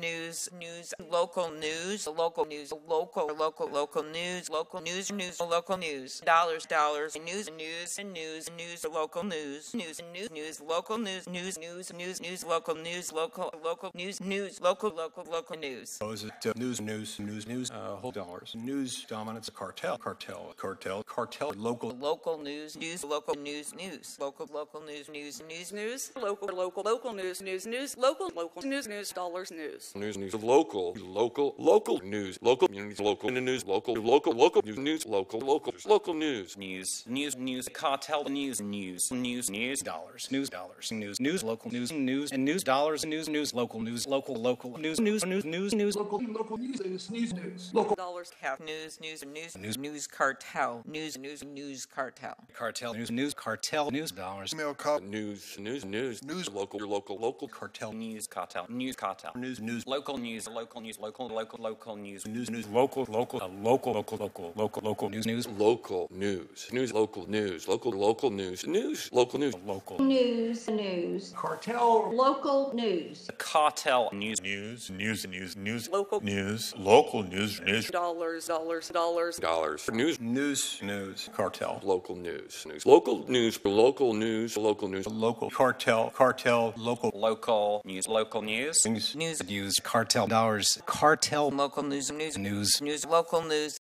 news, news, local news, local news, local, local, local news, local news, news, local news, dollars, dollars, news, news, and news, news, local news, news, news, news, local news, news, news, news, news, local news, local, local news, news, local, local, local news. Oh, is uh, news, news, news, news, uh, whole dollars? News dominance, cartel, cartel, cartel, cartel, local. Local news, news, local news, news, local, local news, news, news, news, Local, local, local news, news, news, local, local news, news, dollars, news. News, news, of local, local, local news, local news, local news, local, local, local news, news, local, local, local news. news, news, news, cartel news, news, news, news, dollars, news, dollars, news, news, local news, news, and news, dollars, news, news, local news, local, local news, news, news, news, news, local, local news, news, news, news, local. Dollars. Cap news, news, news, news, news, cartel, news, news, news, cartel. cartel news, news, cartel news, dollars, Email cop, News, news, news, news, local, local, local, cartel, news, cartel, news, cartel, news, news, local news, local news, local, local, local news, news, news, local, local, uh, local, local, local, local, local news, news, local news, news, local news, local, local news, news, local news, local news, news, Cartel, local news, cartel news, news, news, news, news, Local. news, local news, news, Dollars, dollars, dollars. dollars, news, news, news, cartel, local news, news, local news, local news, local news, local, cartel, cartel, local, local news, local news, news, News, news, cartel dollars, cartel local news, news, news, news, local news,